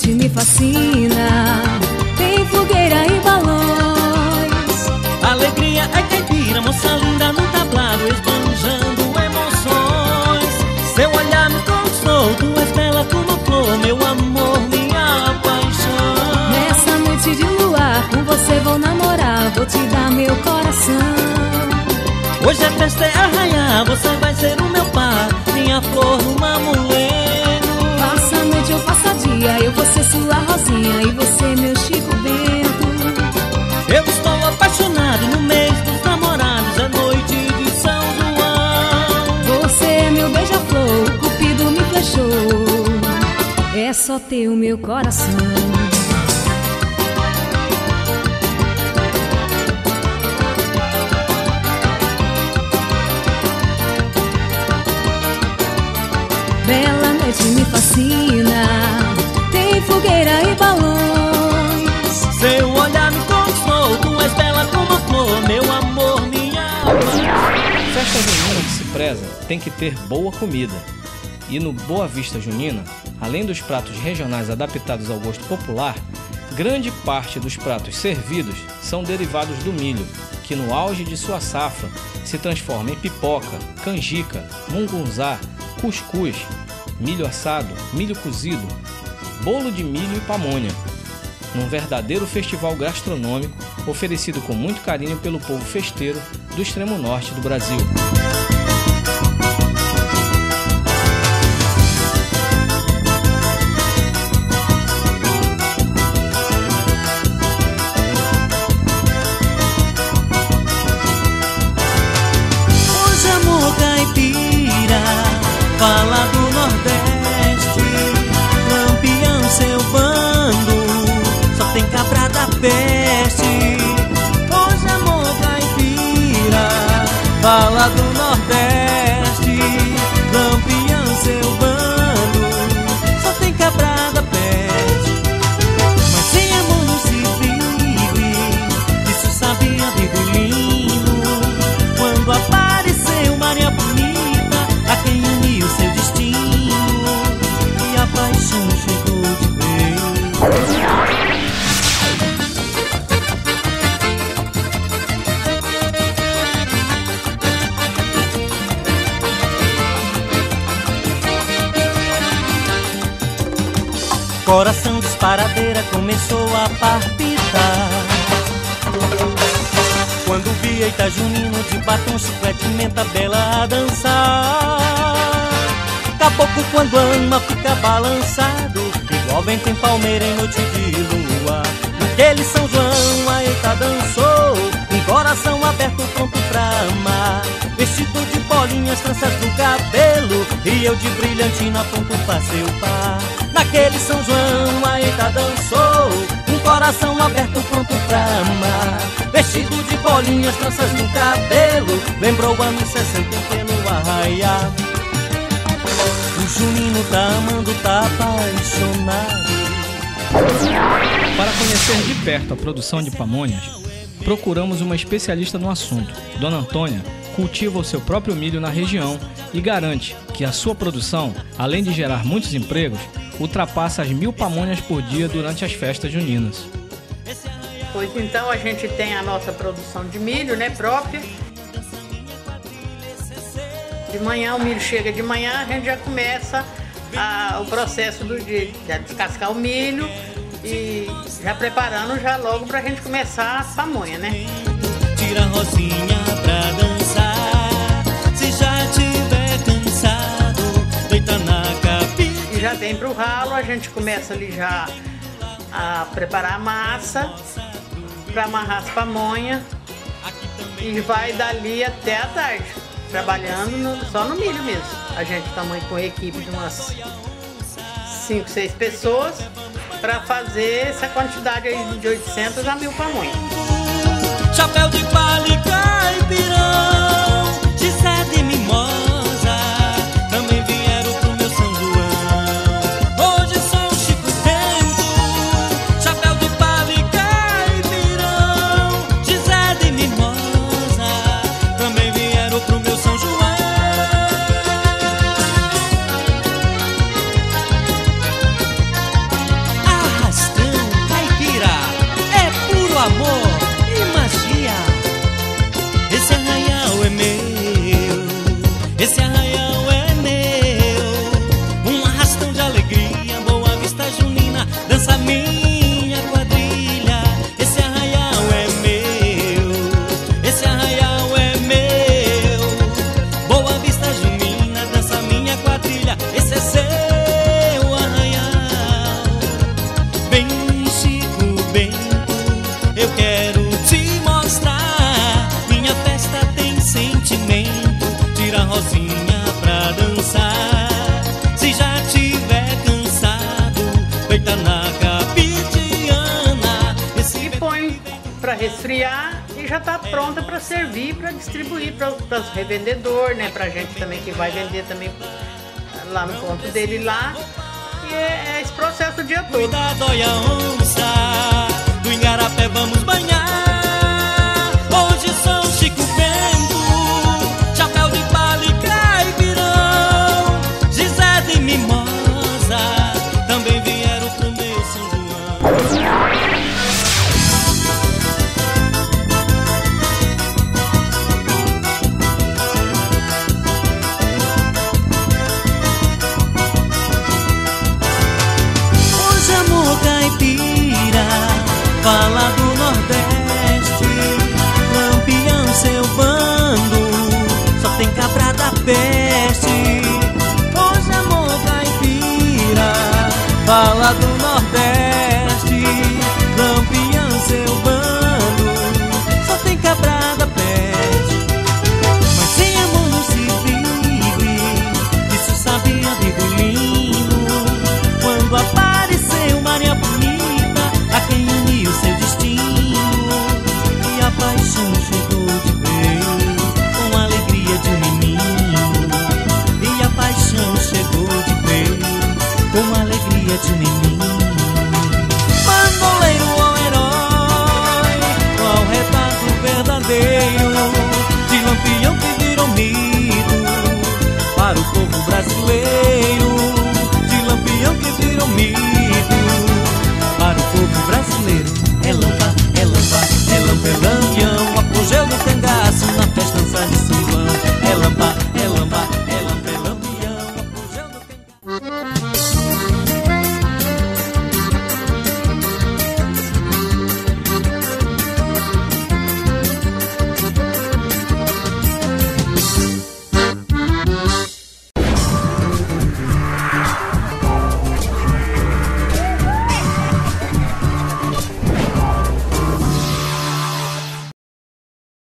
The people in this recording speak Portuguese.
noite me fascina. Tem fogueira e balões. Alegria é caipira, moça linda no tablado, esbanjando emoções. Seu olhar me conquistou, tu és bela como flor, meu amor, minha paixão. Nessa noite de luar, com você vou namorar, vou te dar meu coração. Hoje a festa é arraiar, você vai ser o meu par, minha flor no mamuleno. Dia, eu vou ser sua rosinha e você meu Chico Bento. Eu estou apaixonado no mês dos namorados, é noite de São João. Você é meu beija-flor, o cupido me flechou. É só ter o meu coração. Bela noite me fascina. Tem que ter boa comida. E no Boa Vista Junina, além dos pratos regionais adaptados ao gosto popular, grande parte dos pratos servidos são derivados do milho, que no auge de sua safra se transforma em pipoca, canjica, mungunzá, cuscuz, milho assado, milho cozido, bolo de milho e pamonha. Num verdadeiro festival gastronômico oferecido com muito carinho pelo povo festeiro do extremo norte do Brasil. Caipira, fala do Nordeste, lampião seu bando, só tem cabra da peste. Hoje amor caipira, fala do Nordeste, Coração disparadeira começou a palpitar. Quando vi Eita Junino de batom, chiclete, menta bela a dançar. Caboclo quando ama fica balançado Igual vento em palmeira em noite de lua. Naquele São João a Eita dançou Com coração aberto pronto pra amar. Vestido de bolinhas, tranças no cabelo E eu de brilhantina pronto pra seu par Naquele São João a Eita dançou um coração aberto pronto pra amar. Vestido de bolinhas, tranças no cabelo Lembrou o ano 60 em pleno arraiar O Junino tá amando, tá apaixonado. Para conhecer de perto a produção de pamonhas, procuramos uma especialista no assunto. Dona Antônia cultiva o seu próprio milho na região e garante que a sua produção, além de gerar muitos empregos, ultrapassa as mil pamonhas por dia durante as festas juninas. Pois então a gente tem a nossa produção de milho, né, própria. De manhã, o milho chega de manhã, a gente já começa a- o processo do, de, de descascar o milho e já preparando já logo pra gente começar a pamonha, né? Tira a rosinha pra dançar já vem pro ralo, a gente começa ali já a preparar a massa para amarrar as pamonhas e vai dali até a tarde, trabalhando no- só no milho mesmo. A gente também com a equipe de umas 5, 6 pessoas para fazer essa quantidade aí de 800 a 1000 pamonhas. Chapéu de palha e caipirão eu quero te mostrar. Minha festa tem sentimento, tira a rosinha pra dançar. Se já tiver cansado, feita na capitiana. E põe pra resfriar e já tá pronta para servir, para distribuir para os revendedores, né? Pra gente também que vai vender também lá no ponto dele lá. E é, é esse processo o dia todo. Cuidado, olha a onça, fala do Nordeste, Lampião seu bando, só tem cabra da peste.